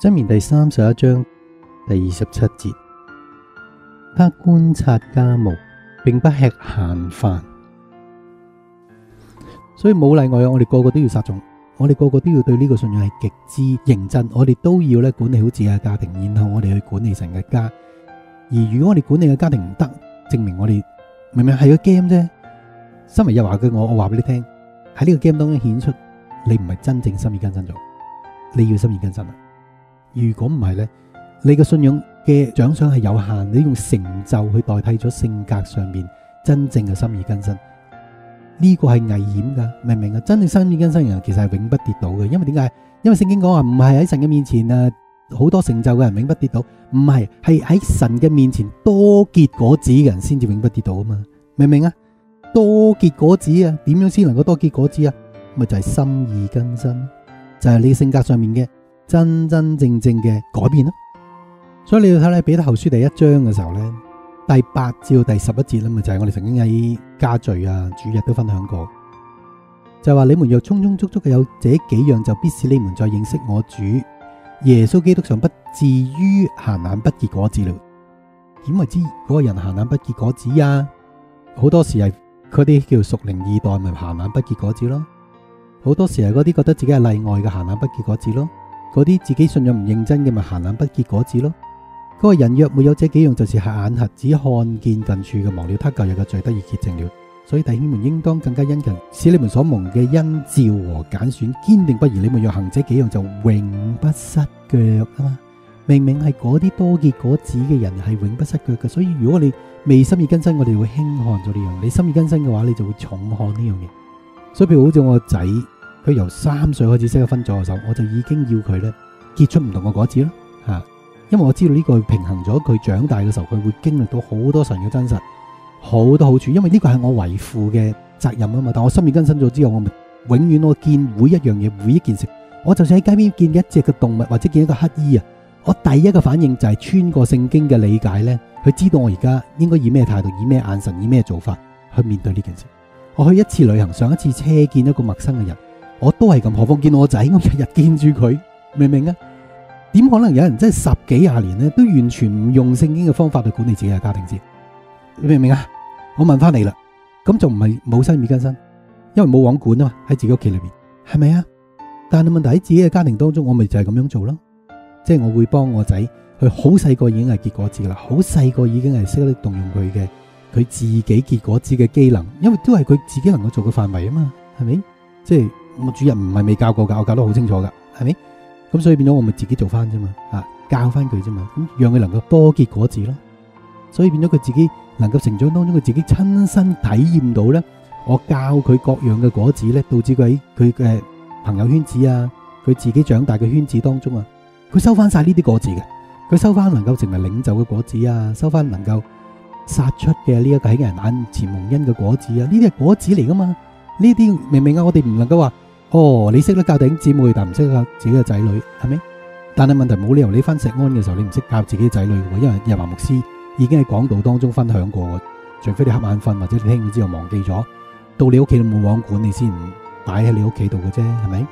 真言第三十一章第二十七节，他观察家务，并不吃闲饭，所以冇例外我哋个个都要杀种，我哋个个都要对呢个信仰系极之认真，我哋都要咧管理好自己嘅家庭，然后我哋去管理成嘅家。而如果我哋管理嘅家庭唔得，证明我哋明明系个 game 啫。身为一话嘅我，我话俾你听喺呢个 game 当中显出你唔系真正心意更新咗，你要心意更新啦。如果唔系呢，你嘅信仰嘅奖相系有限，你用成就去代替咗性格上面真正嘅心意更新，呢个系危险噶，明唔明啊？真正心意更新人其实系永不跌倒嘅，因为点解？因为圣经讲话唔系喺神嘅面前啊，好多成就嘅人永不跌倒，唔系系喺神嘅面前多结果子嘅人先至永不跌倒啊嘛，明唔明啊？多结果子啊，点样先能够多结果子啊？咪就系心意更新，就系你性格上面嘅。真真正正嘅改变咯，所以你要睇你彼得后书》第一章嘅时候咧，第八至第十一节啦，咪就系我哋曾经喺家聚啊主日都分享过，就话你们若充充足足嘅有这几样，就必使你们再认识我主耶稣基督，上不至于闲眼不结果子了。点为之嗰个人闲眼不结果子啊？好多时系嗰啲叫熟灵二代咪闲眼不结果子咯，好多时系嗰啲觉得自己系例外嘅闲眼不结果子咯。嗰啲自己信任唔认真嘅，咪行眼不结果子咯。嗰个人若没有这几样，就是系眼瞎，只看见近处嘅，忘了他旧日嘅最得意洁净了。所以弟兄们应当更加殷勤，使你们所蒙嘅恩照和拣选坚定不移。你们若行这几样，就永不失脚啊！明明系嗰啲多结果子嘅人系永不失脚嘅。所以如果你未心意更新，我哋会轻看咗呢样；你心意更新嘅话，你就会重看呢样嘢。所以譬如好似我个仔。佢由三岁开始识得分左右手，我就已经要佢咧结出唔同嘅果子咯吓，因为我知道呢个平衡咗佢长大嘅时候，佢会经历到好多神嘅真实，好多好处。因为呢个系我维护嘅责任啊嘛。但我心意更新咗之后，我咪永远我见每一样嘢，每一件事，我就算喺街边见一只嘅动物或者见一个乞衣啊，我第一个反应就系穿过圣经嘅理解咧，佢知道我而家应该以咩态度，以咩眼神，以咩做法去面对呢件事。我去一次旅行，上一次车见一个陌生嘅人。我都系咁，何况见我仔，我日日见住佢，明唔明啊？点可能有人真系十几廿年咧，都完全唔用圣经嘅方法去管理自己嘅家庭先？你明唔明啊？我问翻你啦，咁就唔系冇生意更新，因为冇网管啊嘛，喺自己屋企里边，系咪啊？但系问题喺自己嘅家庭当中，我咪就系咁样做咯，即系我会帮我仔，佢好细个已经系结果子啦，好细个已经系识得动用佢嘅佢自己结果子嘅机能，因为都系佢自己能够做嘅范围啊嘛，系咪？即系。我主人唔系未教过噶，我教得好清楚噶，系咪？咁所以变咗我咪自己做翻啫嘛，啊，教翻佢啫嘛，咁让佢能够多结果子咯。所以变咗佢自己能够成长当中，佢自己亲身体验到咧，我教佢各样嘅果子咧，导致佢喺佢嘅朋友圈子啊，佢自己长大嘅圈子当中啊，佢收翻晒呢啲果子嘅，佢收翻能够成为领袖嘅果子啊，收翻能够杀出嘅呢一个喺人眼前蒙恩嘅果子啊，呢啲系果子嚟噶嘛？呢啲明唔明啊？我哋唔能够话。哦，你识得教顶姊妹，但唔识教自己嘅仔女系咪？但系问题冇理由你翻石安嘅时候，你唔识教自己嘅仔女喎，因为日华牧师已经喺讲道当中分享过除非你黑眼瞓或者你听咗之后忘记咗，到你屋企都冇往管你先摆喺你屋企度嘅啫，系咪？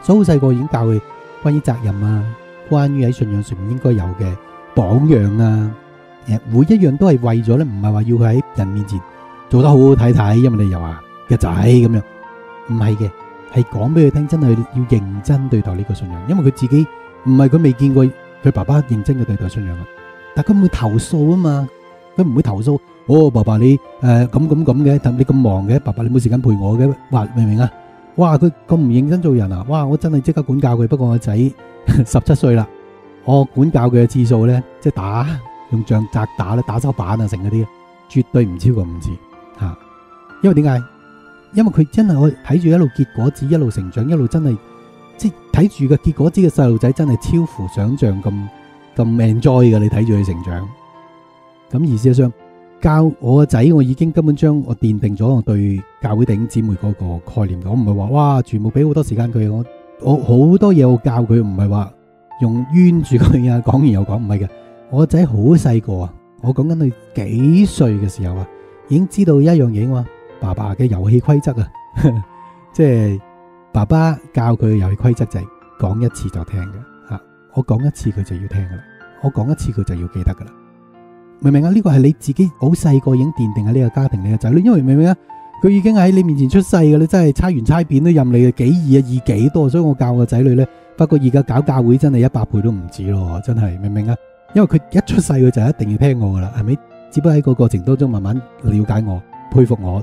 所以细个已经教佢关于责任啊，关于喺信仰上面应该有嘅榜样啊，诶，每一样都系为咗咧，唔系话要佢喺人面前做得好好睇睇，因为你又话嘅仔咁样，唔系嘅。系讲俾佢听，真系要认真对待呢个信仰，因为佢自己唔系佢未见过佢爸爸认真嘅对待信仰啊。但佢唔会投诉啊嘛，佢唔会投诉。哦，爸爸你诶咁咁咁嘅，你咁忙嘅，爸爸你冇时间陪我嘅，明唔明啊？哇，佢咁唔认真做人啊！哇，我真系即刻管教佢。不过我仔 十七岁啦，我管教佢嘅次数咧，即系打用杖扎打咧，打手板啊，成嗰啲，绝对唔超过五次吓。因为点解？因为佢真系我睇住一路结果子一路成长一路真系即系睇住个结果子嘅细路仔真系超乎想象咁咁命灾嘅。你睇住佢成长咁意思实上教我个仔，我已经根本将我奠定咗我对教会顶姊妹嗰个概念。我唔系话哇，全部俾好多时间佢，我我好多嘢我教佢，唔系话用冤住佢啊，讲完又讲，唔系嘅。我个仔好细个啊，我讲紧佢几岁嘅时候啊，已经知道一样嘢啊。爸爸嘅游戏规则啊，即系爸爸教佢游戏规则就系讲一次就听嘅吓。我讲一次佢就要听噶啦，我讲一次佢就要记得噶啦。明唔明啊？呢个系你自己好细个已经奠定喺呢个家庭你嘅仔女，因为明唔明啊？佢已经喺你面前出世嘅你真系猜完差扁都任你嘅几二啊二几多，所以我教我仔女咧。不过而家搞教会真系一百倍都唔止咯，真系明唔明啊？因为佢一出世佢就一定要听我噶啦，系咪？只不过喺个过程当中慢慢了解我，佩服我。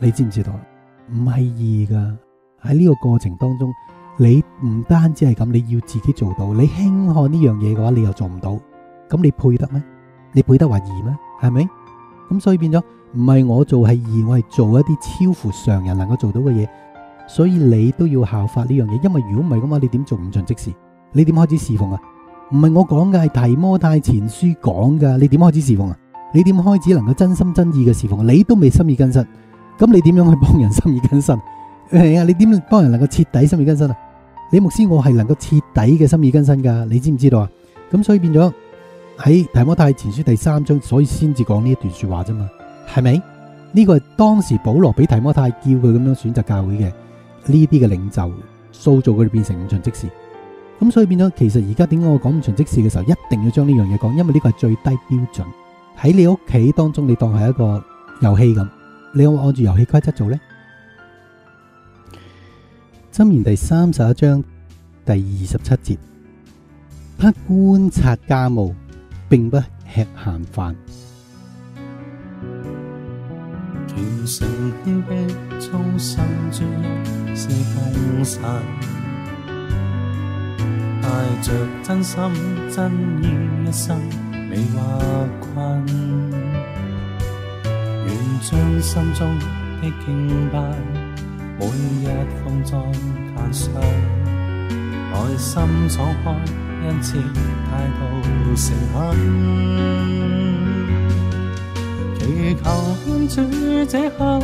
你知唔知道？唔系易噶喺呢个过程当中，你唔单止系咁，你要自己做到。你轻看呢样嘢嘅话，你又做唔到。咁你配得咩？你配得话易咩？系咪咁？所以变咗唔系我做系易，我系做一啲超乎常人能够做到嘅嘢。所以你都要效法呢样嘢，因为如果唔系嘅话，你点做唔尽即事？你点开始侍奉啊？唔系我讲嘅系提摩太前书讲噶，你点开始侍奉啊？你点开始能够真心真意嘅侍奉？你都未心意根新。咁你点样去帮人心意更新？系 啊，你点帮人能够彻底心意更新啊？你牧师，我系能够彻底嘅心意更新噶，你知唔知道啊？咁所以变咗喺提摩太前书第三章，所以先至讲呢一段说话啫嘛，系咪？呢个系当时保罗俾提摩太叫佢咁样选择教会嘅呢啲嘅领袖塑造佢哋变成殉即士。咁所以变咗，其实而家点解我讲殉即士嘅时候，一定要将呢样嘢讲，因为呢个系最低标准。喺你屋企当中，你当系一个游戏咁。你有冇按住游戏规则做呢？箴言第三十一章第二十七节，他观察家务，并不吃闲饭。将心中的敬拜，每日放在坛上，爱心所喝，恩赐态度诚恳，祈求主这刻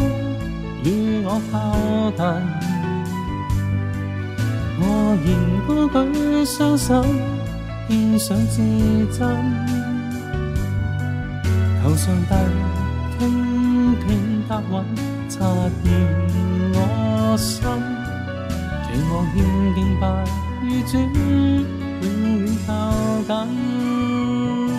与我靠近，我愿高举双手献上至真，求上帝倾。答允擦言我心，期望千变万转，永远靠紧。